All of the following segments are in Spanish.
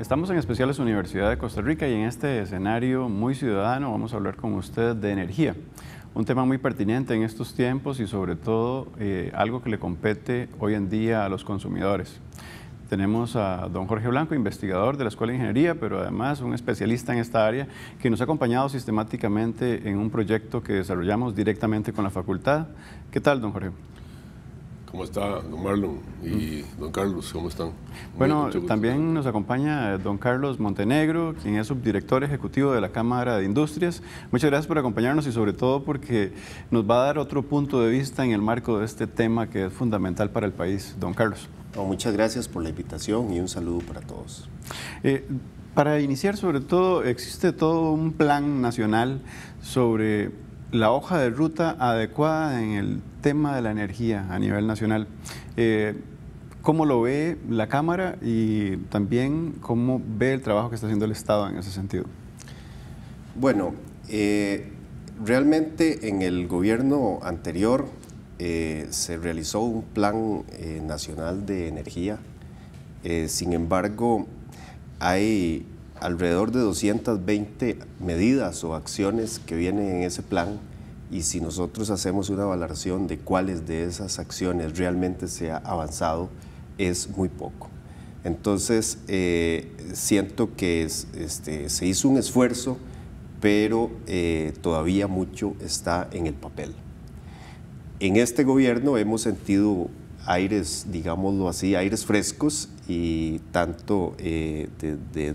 Estamos en Especiales Universidad de Costa Rica y en este escenario muy ciudadano vamos a hablar con usted de energía. Un tema muy pertinente en estos tiempos y sobre todo eh, algo que le compete hoy en día a los consumidores. Tenemos a don Jorge Blanco, investigador de la Escuela de Ingeniería, pero además un especialista en esta área que nos ha acompañado sistemáticamente en un proyecto que desarrollamos directamente con la facultad. ¿Qué tal, don Jorge? ¿Cómo está don Marlon y don Carlos? ¿Cómo están? Bueno, también nos acompaña don Carlos Montenegro, quien es subdirector ejecutivo de la Cámara de Industrias. Muchas gracias por acompañarnos y sobre todo porque nos va a dar otro punto de vista en el marco de este tema que es fundamental para el país. Don Carlos. muchas gracias por la invitación y un saludo para todos. Eh, para iniciar, sobre todo, existe todo un plan nacional sobre la hoja de ruta adecuada en el tema de la energía a nivel nacional. Eh, ¿Cómo lo ve la Cámara y también cómo ve el trabajo que está haciendo el Estado en ese sentido? Bueno, eh, realmente en el gobierno anterior eh, se realizó un plan nacional de energía. sin embargo, hay alrededor de 220 medidas o acciones que vienen en ese plan y si nosotros hacemos una valoración de cuáles de esas acciones realmente se ha avanzado, es muy poco. Entonces, eh, siento que este, se hizo un esfuerzo, pero eh, todavía mucho está en el papel. En este gobierno hemos sentido aires, digámoslo así, aires frescos y tanto eh,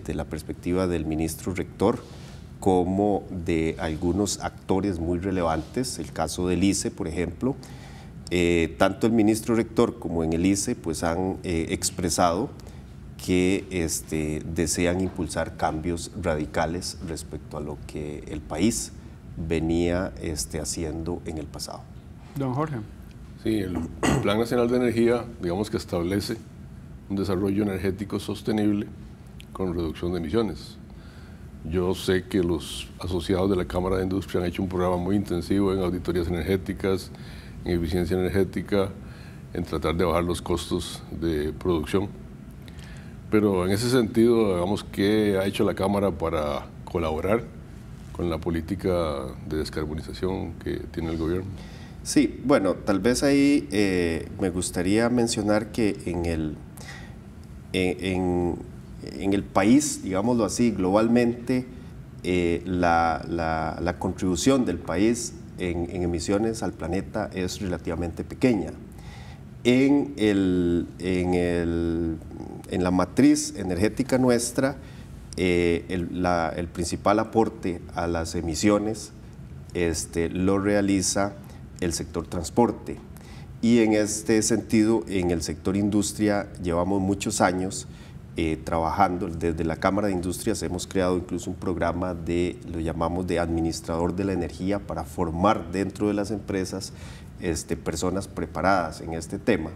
la perspectiva del ministro rector como de algunos actores muy relevantes, el caso del ICE, por ejemplo, eh, tanto el ministro rector como en el ICE pues han eh, expresado que este, desean impulsar cambios radicales respecto a lo que el país venía este, haciendo en el pasado. Don Jorge. Sí, el Plan Nacional de Energía, digamos que establece un desarrollo energético sostenible con reducción de emisiones. Yo sé que los asociados de la Cámara de Industria han hecho un programa muy intensivo en auditorías energéticas, en eficiencia energética, en tratar de bajar los costos de producción. Pero en ese sentido, digamos, ¿qué ha hecho la Cámara para colaborar con la política de descarbonización que tiene el gobierno? Sí, bueno, tal vez ahí eh, me gustaría mencionar que en el, en, el país, digámoslo así, globalmente, eh, la, contribución del país en, emisiones al planeta es relativamente pequeña. En, el, en, el, en la matriz energética nuestra, eh, el, el, principal aporte a las emisiones este, lo realiza el sector transporte. Y en este sentido, en el sector industria llevamos muchos años eh, trabajando. Desde la Cámara de Industrias hemos creado incluso un programa de, lo llamamos de administrador de la energía, para formar dentro de las empresas este, personas preparadas en este tema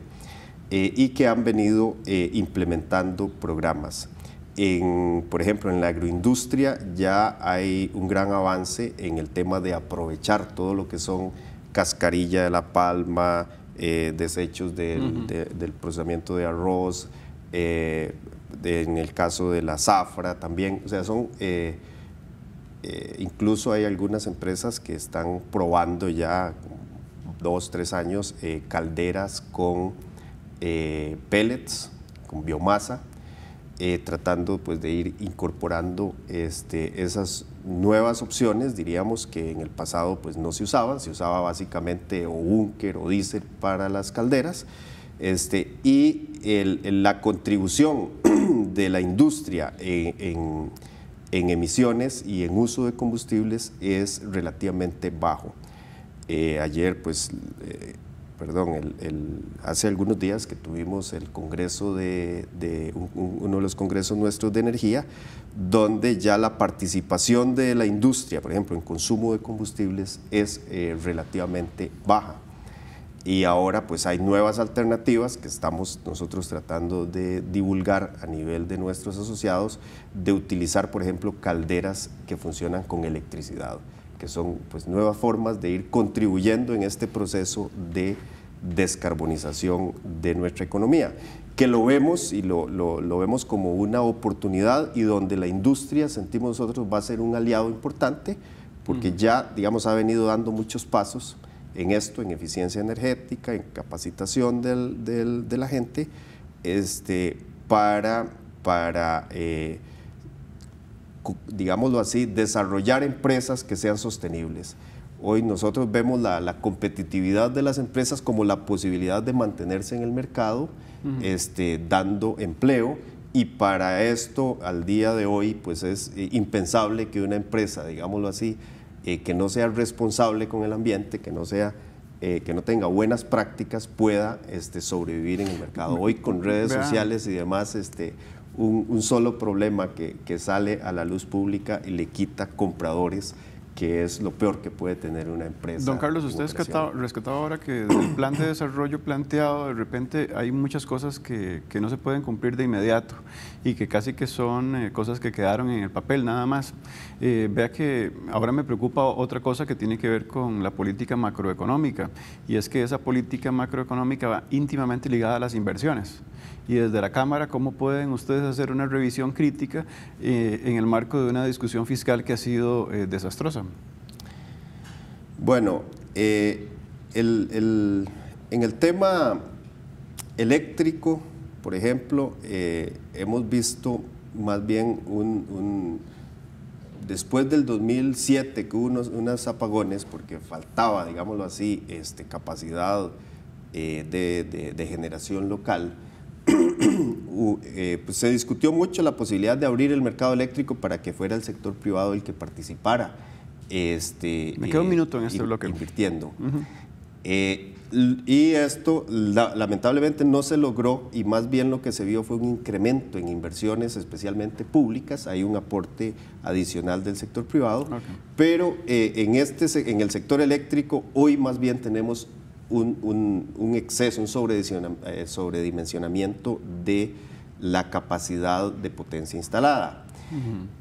eh, y que han venido eh, implementando programas. En, por ejemplo, en la agroindustria ya hay un gran avance en el tema de aprovechar todo lo que son cascarilla de la palma, eh, desechos del, procesamiento de arroz, eh, en el caso de la zafra también, o sea, son, eh, incluso hay algunas empresas que están probando ya dos, tres años calderas con pellets, con biomasa, tratando pues, de ir incorporando este, esas nuevas opciones, diríamos que en el pasado pues no se usaban, se usaba básicamente o búnker o diésel para las calderas, este, y la contribución de la industria en, emisiones y en uso de combustibles es relativamente bajo. Eh, ayer pues eh, perdón, hace algunos días que tuvimos el congreso de, uno de los congresos nuestros de energía, donde ya la participación de la industria, por ejemplo, en consumo de combustibles es eh, relativamente baja. Y ahora pues hay nuevas alternativas que estamos nosotros tratando de divulgar a nivel de nuestros asociados, de utilizar, por ejemplo, calderas que funcionan con electricidad que son pues, nuevas formas de ir contribuyendo en este proceso de descarbonización de nuestra economía, que lo vemos y lo, vemos como una oportunidad y donde la industria, sentimos nosotros, va a ser un aliado importante, porque ya, digamos, ha venido dando muchos pasos en esto, en eficiencia energética, en capacitación de la gente, este, para, para eh, digámoslo así, desarrollar empresas que sean sostenibles. Hoy nosotros vemos la, competitividad de las empresas como la posibilidad de mantenerse en el mercado, este, dando empleo y para esto al día de hoy pues es eh, impensable que una empresa, digámoslo así, eh, que no sea responsable con el ambiente, que no sea eh, que no tenga buenas prácticas pueda este, sobrevivir en el mercado. Hoy con redes sociales y demás, este, un, solo problema que, que, sale a la luz pública y le quita compradores que es lo peor que puede tener una empresa. Don Carlos, usted ha rescatado ahora que del plan de desarrollo planteado, de repente hay muchas cosas que, que no se pueden cumplir de inmediato y que casi que son eh, cosas que quedaron en el papel nada más. Eh, vea que ahora me preocupa otra cosa que tiene que ver con la política macroeconómica y es que esa política macroeconómica va íntimamente ligada a las inversiones y desde la Cámara, ¿cómo pueden ustedes hacer una revisión crítica eh, en el marco de una discusión fiscal que ha sido eh, desastrosa? Bueno, eh, en el tema eléctrico, por ejemplo, hemos visto más bien un, después del 2007 que hubo unos, apagones porque faltaba, digámoslo así, este, capacidad de, generación local, Eh, pues se discutió mucho la posibilidad de abrir el mercado eléctrico para que fuera el sector privado el que participara. Este, Me queda un minuto en este bloque. Invirtiendo. Eh, y esto lamentablemente no se logró y más bien lo que se vio fue un incremento en inversiones, especialmente públicas. Hay un aporte adicional del sector privado, pero eh, en, este, en el sector eléctrico hoy más bien tenemos un, exceso, un eh, sobredimensionamiento de la capacidad de potencia instalada.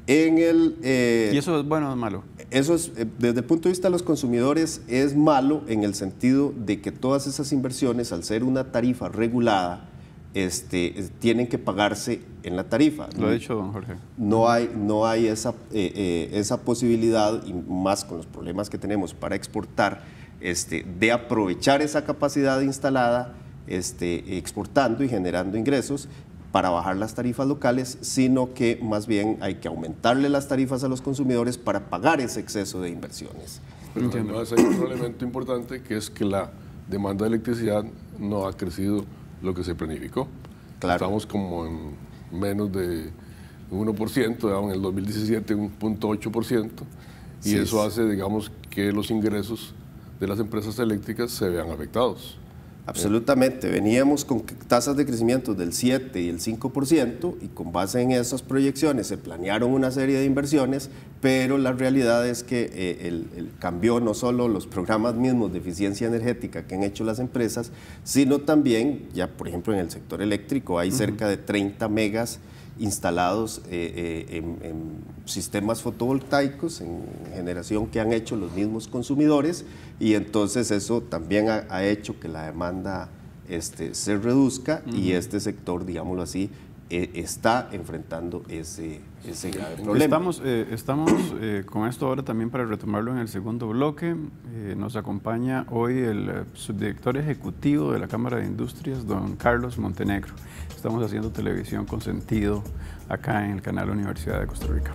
en el, eh, ¿Y eso es bueno o malo? Eso es, eh, desde el punto de vista de los consumidores, es malo en el sentido de que todas esas inversiones, al ser una tarifa regulada, este, tienen que pagarse en la tarifa. Lo ha dicho don Jorge. No hay, no hay esa, esa posibilidad, y más con los problemas que tenemos para exportar, este, de aprovechar esa capacidad instalada este, exportando y generando ingresos para bajar las tarifas locales, sino que más bien hay que aumentarle las tarifas a los consumidores para pagar ese exceso de inversiones. Pero además hay otro elemento importante que es que la demanda de electricidad no ha crecido lo que se planificó. Estamos como en menos de 1%, en el 2017 un 0.8%, y eso hace, digamos, que los ingresos de las empresas eléctricas se vean afectados. Absolutamente, veníamos con tasas de crecimiento del 7 y el 5% y con base en esas proyecciones se planearon una serie de inversiones, pero la realidad es que eh, el, cambió no solo los programas mismos de eficiencia energética que han hecho las empresas, sino también, ya por ejemplo en el sector eléctrico hay cerca de 30 megas instalados eh, eh, en, sistemas fotovoltaicos en generación que han hecho los mismos consumidores y entonces eso también ha, hecho que la demanda este, se reduzca y este sector, digámoslo así, eh, está enfrentando ese, ese grave problema. Estamos, estamos con esto ahora también para retomarlo en el segundo bloque. nos acompaña hoy el subdirector ejecutivo de la Cámara de Industrias, don Carlos Montenegro. Estamos haciendo televisión con sentido acá en el canal Universidad de Costa Rica.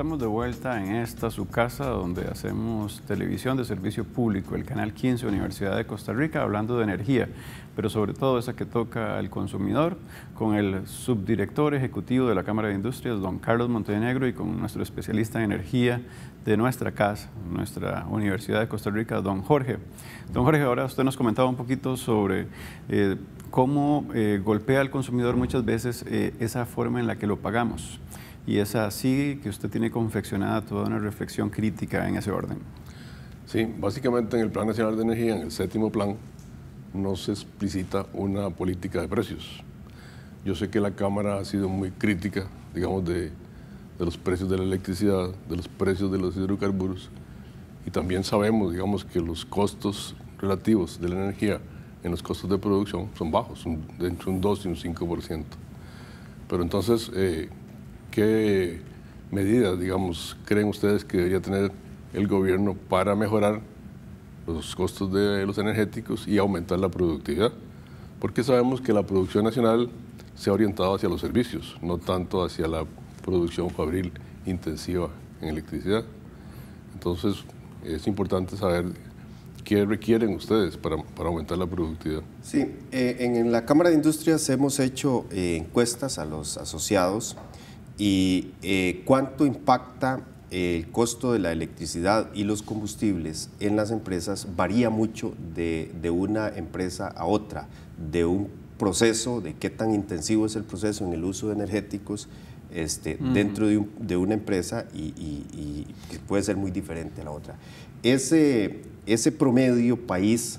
Estamos de vuelta en esta su casa donde hacemos televisión de servicio público, el canal 15 Universidad de Costa Rica, hablando de energía, pero sobre todo esa que toca al consumidor, con el subdirector ejecutivo de la Cámara de Industrias, don Carlos Montenegro, y con nuestro especialista en energía de nuestra casa, nuestra Universidad de Costa Rica, don Jorge. Don Jorge, ahora usted nos comentaba un poquito sobre eh, cómo eh, golpea al consumidor muchas veces eh, esa forma en la que lo pagamos y es así que usted tiene confeccionada toda una reflexión crítica en ese orden. Sí, básicamente en el Plan Nacional de Energía, en el séptimo plan, no se explicita una política de precios. Yo sé que la Cámara ha sido muy crítica, digamos, de, los precios de la electricidad, de los precios de los hidrocarburos, y también sabemos, digamos, que los costos relativos de la energía en los costos de producción son bajos, son entre un 2 y un 5%. Pero entonces, eh, ¿qué medidas, digamos, creen ustedes que debería tener el gobierno para mejorar los costos de los energéticos y aumentar la productividad? Porque sabemos que la producción nacional se ha orientado hacia los servicios, no tanto hacia la producción fabril intensiva en electricidad. Entonces, es importante saber qué requieren ustedes para, para aumentar la productividad. Sí, eh, en la Cámara de Industrias hemos hecho eh, encuestas a los asociados y eh, cuánto impacta el costo de la electricidad y los combustibles en las empresas varía mucho de, de, una empresa a otra, de un proceso, de qué tan intensivo es el proceso en el uso de energéticos este, dentro de, de, una empresa y, y, y, puede ser muy diferente a la otra. Ese, ese promedio país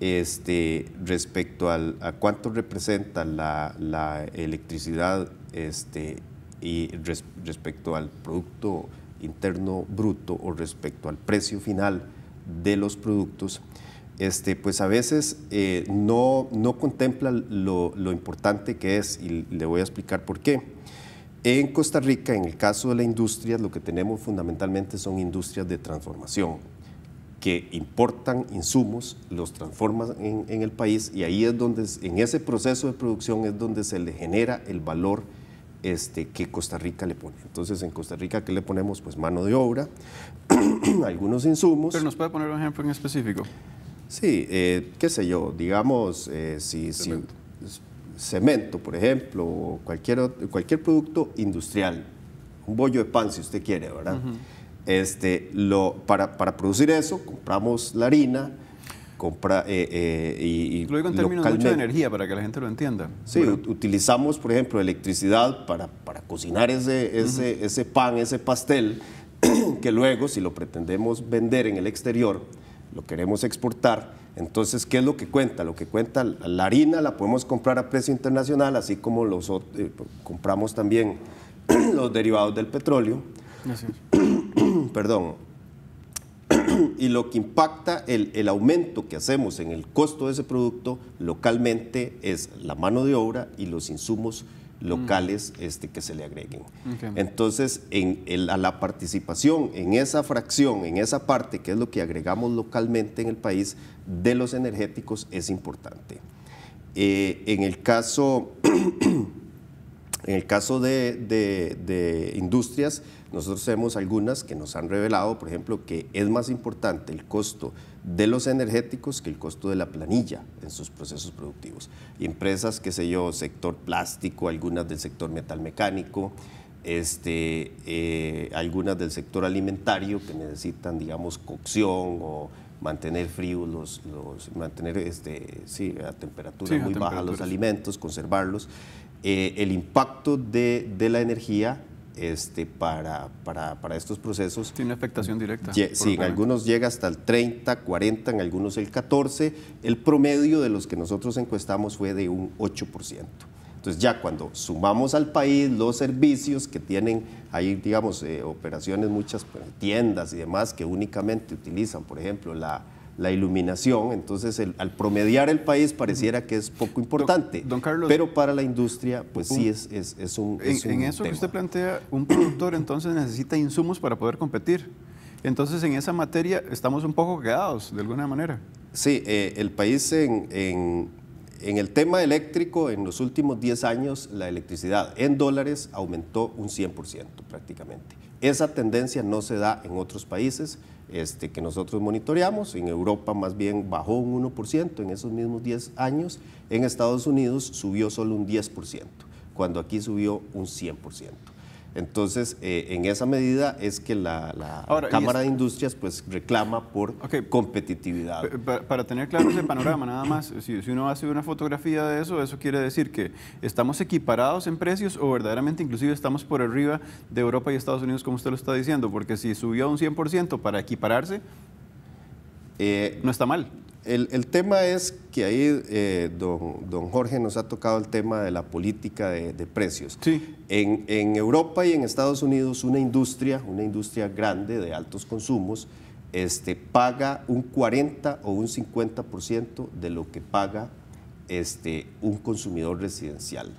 este, respecto al, a cuánto representa la, la electricidad este, y res, respecto al Producto Interno Bruto o respecto al precio final de los productos, este, pues a veces eh, no, no contempla lo, lo importante que es y le voy a explicar por qué. En Costa Rica, en el caso de la industria, lo que tenemos fundamentalmente son industrias de transformación que importan insumos, los transforman en, en, el país y ahí es donde, en ese proceso de producción es donde se le genera el valor este, que Costa Rica le pone. Entonces, en Costa Rica, ¿qué le ponemos? Pues mano de obra, algunos insumos. ¿Pero nos puede poner un ejemplo en específico? Sí, eh, qué sé yo, digamos, eh, si, si cemento, por ejemplo, o cualquier, cualquier producto industrial, un bollo de pan si usted quiere, ¿verdad? Uh -huh. este, lo, para, para, producir eso compramos la harina, compra eh, eh, y, y, Lo digo en términos mucho de energía para que la gente lo entienda. Sí, bueno. utilizamos, por ejemplo, electricidad para, para cocinar ese, ese, uh -huh. ese pan, ese pastel, que luego, si lo pretendemos vender en el exterior, lo queremos exportar, entonces, ¿qué es lo que cuenta? Lo que cuenta la harina la podemos comprar a precio internacional, así como los, eh, compramos también los derivados del petróleo. Perdón. y lo que impacta el, el, aumento que hacemos en el costo de ese producto localmente es la mano de obra y los insumos locales este, que se le agreguen. Okay. Entonces, en el, a la participación en esa fracción, en esa parte, que es lo que agregamos localmente en el país, de los energéticos es importante. Eh, en el caso, en el caso de, de, de, industrias, nosotros tenemos algunas que nos han revelado, por ejemplo, que es más importante el costo de los energéticos que el costo de la planilla en sus procesos productivos. Y empresas, qué sé yo, sector plástico, algunas del sector metalmecánico, este, eh, algunas del sector alimentario que necesitan, digamos, cocción o mantener fríos, los, los, mantener este, sí, a temperatura sí, muy a baja los alimentos, conservarlos. Eh, el impacto de, de la energía este, para, para, para, estos procesos. Tiene afectación directa. Sí, en algunos llega hasta el 30, 40, en algunos el 14. El promedio de los que nosotros encuestamos fue de un 8%. Entonces ya cuando sumamos al país los servicios que tienen ahí, digamos, eh, operaciones, muchas pues, tiendas y demás que únicamente utilizan, por ejemplo, la, la iluminación, entonces el, al promediar el país pareciera que es poco importante, don, don Carlos, pero para la industria pues un, sí es, es, es, un, es un En, eso tema. que usted plantea, un productor entonces necesita insumos para poder competir. Entonces en esa materia estamos un poco quedados de alguna manera. Sí, eh, el país en, en, en, el tema eléctrico en los últimos 10 años la electricidad en dólares aumentó un 100% prácticamente. Esa tendencia no se da en otros países este, que nosotros monitoreamos. En Europa más bien bajó un 1% en esos mismos 10 años. En Estados Unidos subió solo un 10%, cuando aquí subió un 100%. Entonces, eh, en esa medida es que la, la Ahora, Cámara de Industrias pues, reclama por okay. competitividad. Para, para, tener claro ese panorama, nada más, si, si, uno hace una fotografía de eso, eso quiere decir que estamos equiparados en precios o verdaderamente inclusive estamos por arriba de Europa y Estados Unidos, como usted lo está diciendo, porque si subió un 100% para equipararse, Eh, no está mal. El, tema es que ahí eh, don, don, Jorge nos ha tocado el tema de la política de, precios. Sí. En, en, Europa y en Estados Unidos una industria, una industria grande de altos consumos, este, paga un 40 o un 50% de lo que paga este, un consumidor residencial.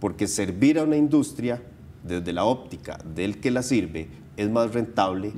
Porque servir a una industria desde la óptica del que la sirve es más rentable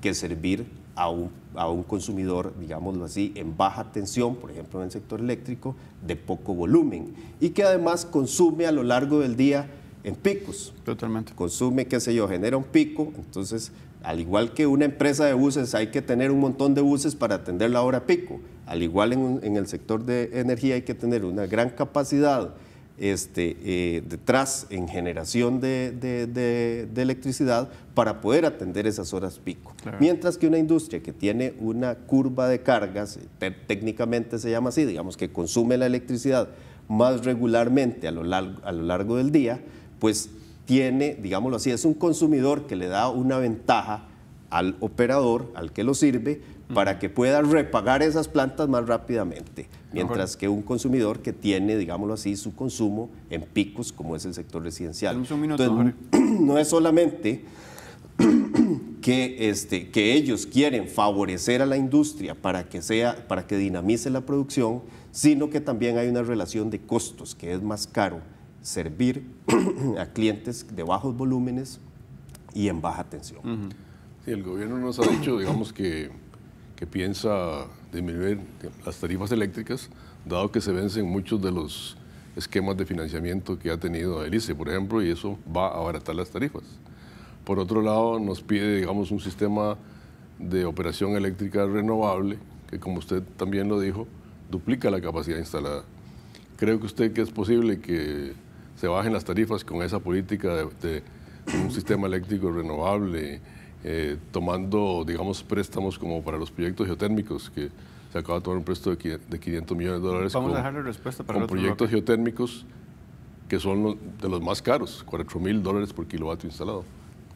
que servir a un, a un consumidor, digámoslo así, en baja tensión, por ejemplo en el sector eléctrico, de poco volumen y que además consume a lo largo del día en picos. Totalmente. Consume, qué sé yo, genera un pico, entonces al igual que una empresa de buses hay que tener un montón de buses para atender la hora pico, al igual en, en el sector de energía hay que tener una gran capacidad este, eh, detrás en generación de, electricidad para poder atender esas horas pico. Mientras que una industria que tiene una curva de cargas, técnicamente se llama así, digamos que consume la electricidad más regularmente a lo largo, a lo largo del día, pues tiene, digámoslo así, es un consumidor que le da una ventaja al operador, al que lo sirve, para que pueda repagar esas plantas más rápidamente, mientras que un consumidor que tiene, digámoslo así, su consumo en picos, como es el sector residencial. Entonces, no es solamente que, este, que ellos quieren favorecer a la industria para que, sea, para que dinamice la producción, sino que también hay una relación de costos, que es más caro servir a clientes de bajos volúmenes y en baja tensión. Sí, el gobierno nos ha dicho, digamos, que que piensa disminuir las tarifas eléctricas, dado que se vencen muchos de los esquemas de financiamiento que ha tenido el ICE, por ejemplo, y eso va a abaratar las tarifas. Por otro lado, nos pide, digamos, un sistema de operación eléctrica renovable, que como usted también lo dijo, duplica la capacidad instalada. ¿Cree que usted que es posible que se bajen las tarifas con esa política de, de un sistema eléctrico renovable? Eh, tomando, digamos, préstamos como para los proyectos geotérmicos, que se acaba de tomar un préstamo de 500 millones de dólares. Vamos con, a respuesta para con proyectos geotérmicos que son de los más caros, 4 mil dólares por kilovatio instalado.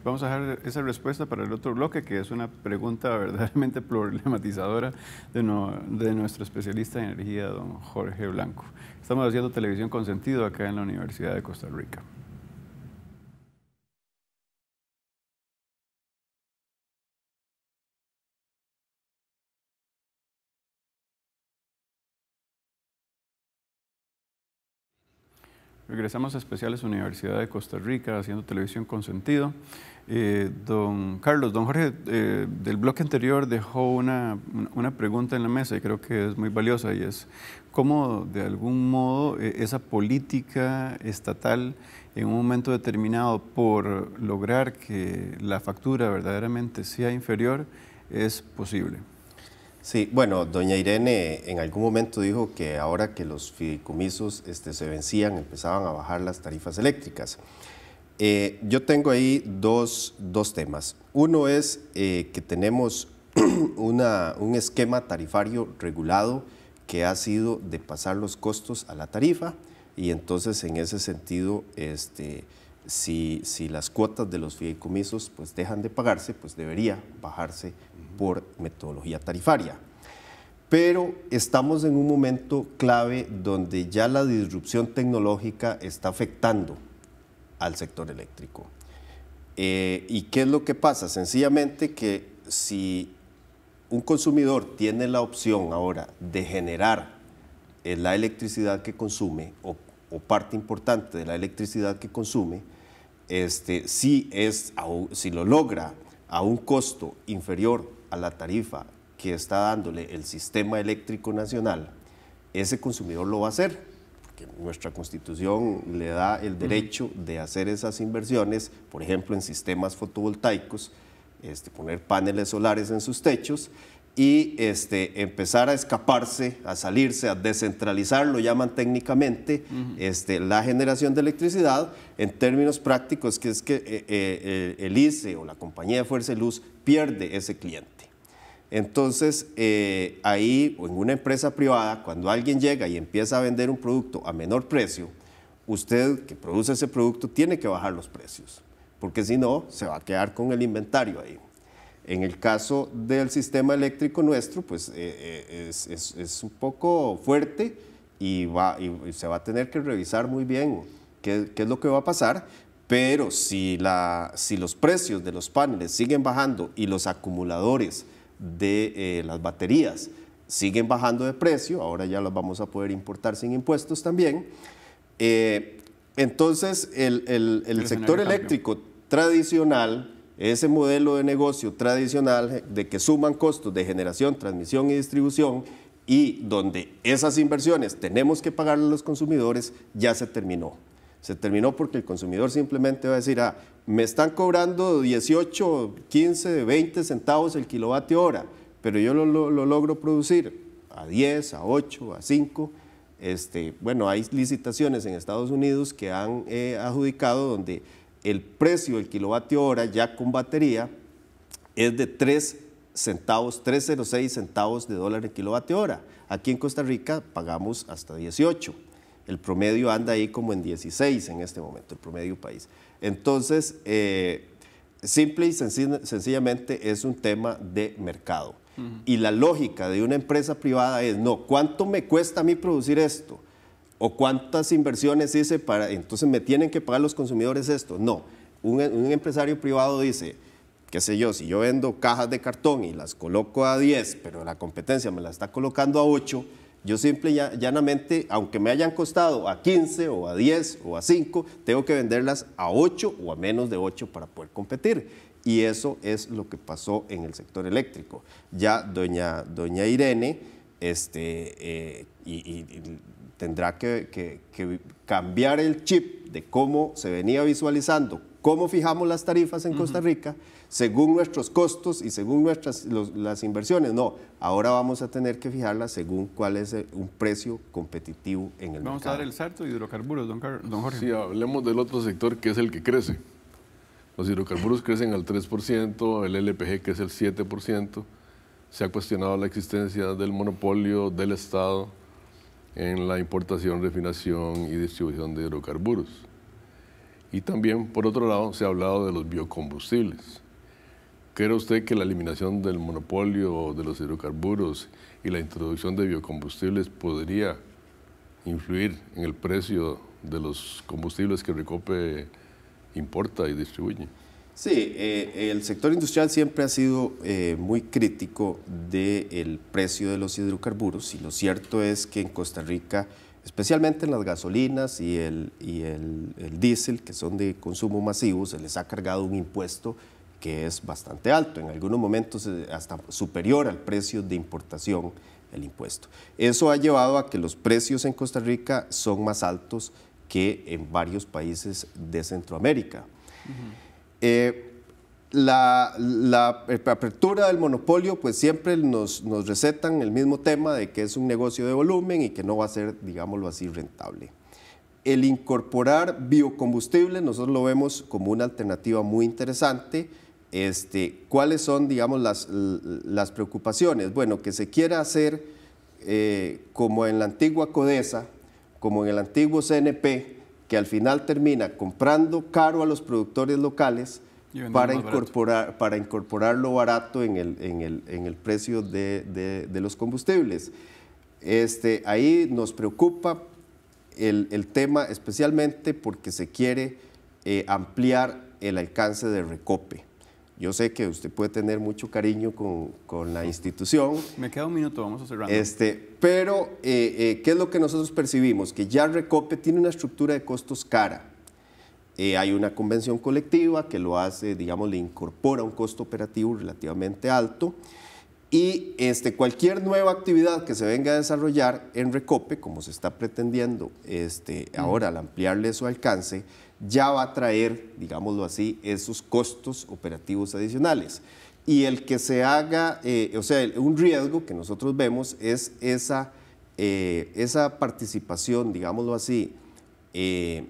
Vamos a dejar esa respuesta para el otro bloque, que es una pregunta verdaderamente problematizadora de, de nuestro especialista en energía, don Jorge Blanco. Estamos haciendo televisión con sentido acá en la Universidad de Costa Rica. Regresamos a Especiales Universidad de Costa Rica, haciendo televisión con sentido. Eh, don Carlos, don Jorge, eh, del bloque anterior dejó una, una, pregunta en la mesa y creo que es muy valiosa y es cómo de algún modo eh, esa política estatal en un momento determinado por lograr que la factura verdaderamente sea inferior es posible. Sí, bueno, doña Irene en algún momento dijo que ahora que los fideicomisos este, se vencían, empezaban a bajar las tarifas eléctricas. Eh, yo tengo ahí dos, temas. Uno es eh, que tenemos una, un esquema tarifario regulado que ha sido de pasar los costos a la tarifa y entonces en ese sentido, este, si, si las cuotas de los fideicomisos pues dejan de pagarse, pues debería bajarse por metodología tarifaria. Pero estamos en un momento clave donde ya la disrupción tecnológica está afectando al sector eléctrico. Eh, ¿Y qué es lo que pasa? Sencillamente que si un consumidor tiene la opción ahora de generar eh, la electricidad que consume o, parte importante de la electricidad que consume, este, si, es, si lo logra a un costo inferior a la tarifa que está dándole el sistema eléctrico nacional, ese consumidor lo va a hacer, porque nuestra constitución le da el derecho de hacer esas inversiones, por ejemplo, en sistemas fotovoltaicos, este, poner paneles solares en sus techos y este, empezar a escaparse, a salirse, a descentralizar, lo llaman técnicamente, este, la generación de electricidad, en términos prácticos, que es que eh, eh, eh, el ICE o la compañía de fuerza y luz pierde ese cliente. Entonces, ahí, o en una empresa privada, cuando alguien llega y empieza a vender un producto a menor precio, usted que produce ese producto tiene que bajar los precios, porque si no, se va a quedar con el inventario ahí. En el caso del sistema eléctrico nuestro, pues eh, eh, es, un poco fuerte y, se va a tener que revisar muy bien qué, es lo que va a pasar, pero si los precios de los paneles siguen bajando y los acumuladores de eh, las baterías. Siguen bajando de precio, ahora ya las vamos a poder importar sin impuestos también, eh, entonces el, el, el sector eléctrico tradicional, ese modelo de negocio tradicional de que suman costos de generación, transmisión y distribución y donde esas inversiones tenemos que pagarle a los consumidores, ya se terminó. Se terminó porque el consumidor simplemente va a decir, ah, me están cobrando 18, 15, 20 centavos el kilovatio hora, pero yo lo, lo, lo logro producir a 10, a 8, a 5. Este, bueno, hay licitaciones en Estados Unidos que han eh, adjudicado donde el precio del kilovatio hora ya con batería es de 3 centavos, 3,06 centavos de dólar el kilovatio hora. Aquí en Costa Rica pagamos hasta 18. El promedio anda ahí como en 16 en este momento, el promedio país. Entonces, eh, simple y sencillamente es un tema de mercado. Uh -huh. Y la lógica de una empresa privada es, no, ¿cuánto me cuesta a mí producir esto? ¿O cuántas inversiones hice para, entonces me tienen que pagar los consumidores esto? No, un, un empresario privado dice, qué sé yo, si yo vendo cajas de cartón y las coloco a 10, pero la competencia me la está colocando a 8, yo simple y llanamente, aunque me hayan costado a 15 o a 10 o a 5, tengo que venderlas a 8 o a menos de 8 para poder competir. Y eso es lo que pasó en el sector eléctrico. Ya doña, doña Irene este, eh, y, y, tendrá que, que, que, cambiar el chip de cómo se venía visualizando, cómo fijamos las tarifas en Costa Rica. Según nuestros costos y según nuestras los, las inversiones. No, ahora vamos a tener que fijarlas según cuál es un precio competitivo en el vamos mercado. Vamos a dar el salto de hidrocarburos, don, don Jorge. Sí, hablemos del otro sector que es el que crece. Los hidrocarburos crecen al 3%, el LPG que es el 7%. Se ha cuestionado la existencia del monopolio del Estado en la importación, refinación y distribución de hidrocarburos. Y también, por otro lado, se ha hablado de los biocombustibles. ¿Cree usted que la eliminación del monopolio de los hidrocarburos y la introducción de biocombustibles podría influir en el precio de los combustibles que Recope importa y distribuye? Sí, eh, el sector industrial siempre ha sido eh, muy crítico del precio de los hidrocarburos y lo cierto es que en Costa Rica, especialmente en las gasolinas y el, y el, el diésel, que son de consumo masivo, se les ha cargado un impuesto que es bastante alto, en algunos momentos eh, hasta superior al precio de importación el impuesto. Eso ha llevado a que los precios en Costa Rica son más altos que en varios países de Centroamérica. Uh -huh. eh, la, la, apertura del monopolio, pues siempre nos, nos, recetan el mismo tema de que es un negocio de volumen y que no va a ser, digámoslo así, rentable. El incorporar biocombustibles, nosotros lo vemos como una alternativa muy interesante. Este, ¿Cuáles son, digamos, las, las preocupaciones? Bueno, que se quiera hacer eh, como en la antigua CODESA, como en el antiguo CNP, que al final termina comprando caro a los productores locales para incorporar, para incorporarlo barato en el, en el, en el precio de, de, de, los combustibles. Este, ahí nos preocupa el, el tema especialmente porque se quiere eh, ampliar el alcance de Recope. Yo sé que usted puede tener mucho cariño con, con la institución. Me queda un minuto, vamos a cerrar. Este, pero, eh, eh, ¿qué es lo que nosotros percibimos? Que ya Recope tiene una estructura de costos cara. Eh, hay una convención colectiva que lo hace, digamos, le incorpora un costo operativo relativamente alto. Y este, cualquier nueva actividad que se venga a desarrollar en Recope, como se está pretendiendo este, mm. ahora al ampliarle su alcance, ya va a traer, digámoslo así, esos costos operativos adicionales. Y el que se haga, eh, o sea, un riesgo que nosotros vemos es esa, eh, esa participación, digámoslo así, eh,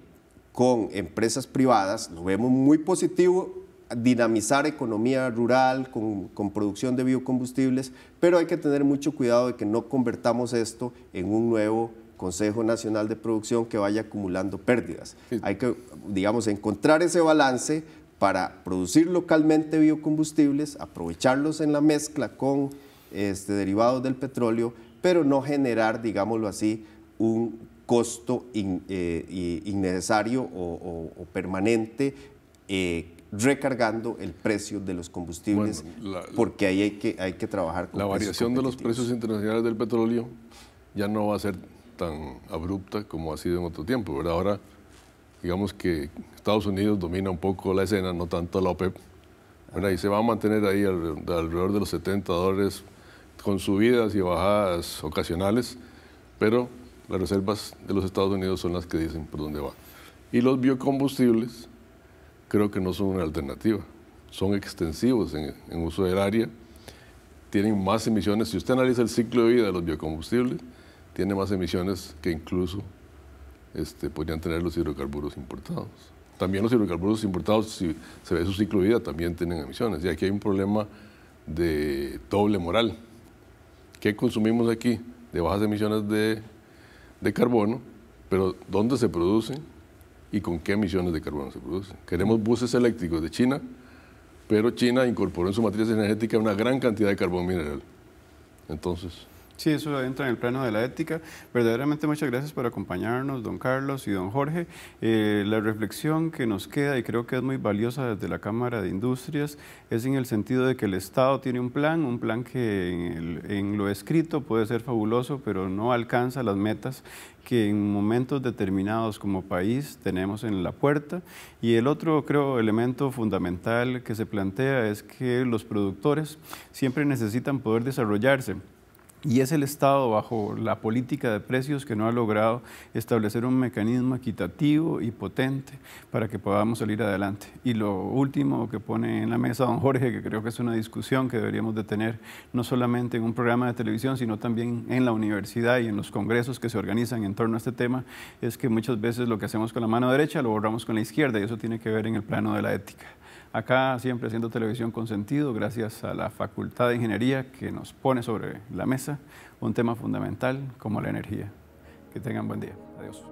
con empresas privadas, lo vemos muy positivo, dinamizar economía rural con, con, producción de biocombustibles, pero hay que tener mucho cuidado de que no convertamos esto en un nuevo Consejo Nacional de Producción que vaya acumulando pérdidas. Sí. Hay que, digamos, encontrar ese balance para producir localmente biocombustibles, aprovecharlos en la mezcla con este, derivados del petróleo, pero no generar, digámoslo así, un costo eh, innecesario o, permanente eh, recargando el precio de los combustibles, porque ahí hay que, hay que trabajar con La variación de los precios internacionales del petróleo ya no va a ser tan abrupta como ha sido en otro tiempo. ¿verdad? Ahora, digamos que Estados Unidos domina un poco la escena, no tanto la OPEP, y se va a mantener ahí alrededor de los 70 dólares con subidas y bajadas ocasionales, pero las reservas de los Estados Unidos son las que dicen por dónde va. Y los biocombustibles creo que no son una alternativa, son extensivos en, en uso del área, tienen más emisiones. Si usted analiza el ciclo de vida de los biocombustibles, tiene más emisiones que incluso este, podrían tener los hidrocarburos importados. También los hidrocarburos importados, si se ve su ciclo de vida, también tienen emisiones. Y aquí hay un problema de doble moral. ¿Qué consumimos aquí? De bajas emisiones de, carbono, pero ¿dónde se producen y con qué emisiones de carbono se producen? Queremos buses eléctricos de China, pero China incorporó en su matriz energética una gran cantidad de carbón mineral. Entonces, Sí, eso entra en el plano de la ética. Verdaderamente muchas gracias por acompañarnos, don Carlos y don Jorge. Eh, la reflexión que nos queda, y creo que es muy valiosa desde la Cámara de Industrias, es en el sentido de que el Estado tiene un plan, un plan que en, lo escrito puede ser fabuloso, pero no alcanza las metas que en momentos determinados como país tenemos en la puerta. Y el otro, creo, elemento fundamental que se plantea es que los productores siempre necesitan poder desarrollarse y es el Estado, bajo la política de precios, que no ha logrado establecer un mecanismo equitativo y potente para que podamos salir adelante. Y lo último que pone en la mesa don Jorge, que creo que es una discusión que deberíamos de tener no solamente en un programa de televisión, sino también en la universidad y en los congresos que se organizan en torno a este tema, es que muchas veces lo que hacemos con la mano derecha lo borramos con la izquierda y eso tiene que ver en el plano de la ética acá siempre haciendo televisión con sentido, gracias a la Facultad de Ingeniería que nos pone sobre la mesa un tema fundamental como la energía. Que tengan buen día. Adiós.